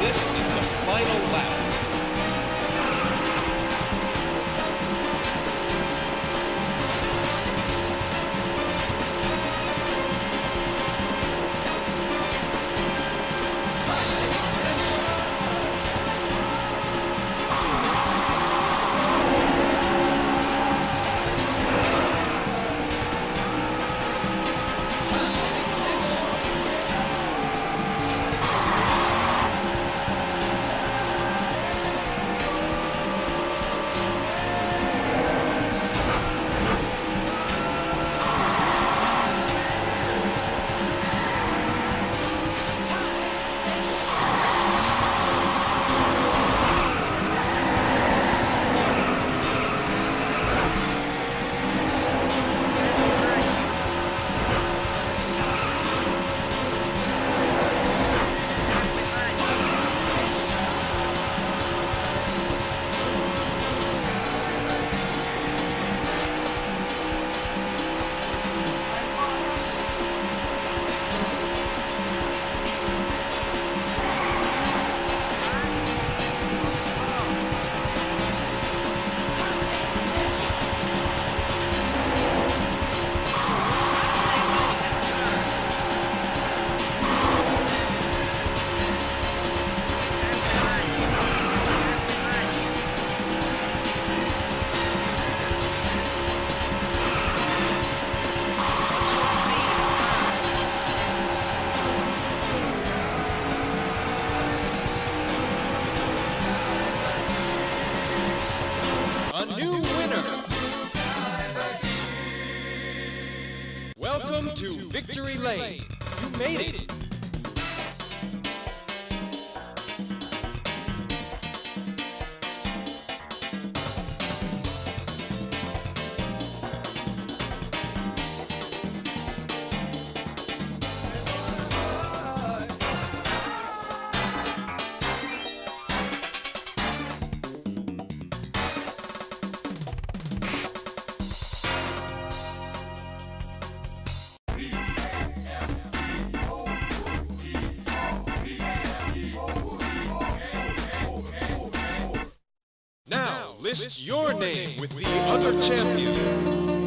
This is the final Welcome, Welcome to, to Victory, Victory Lane. Lane. You made it. List your name with the other champions.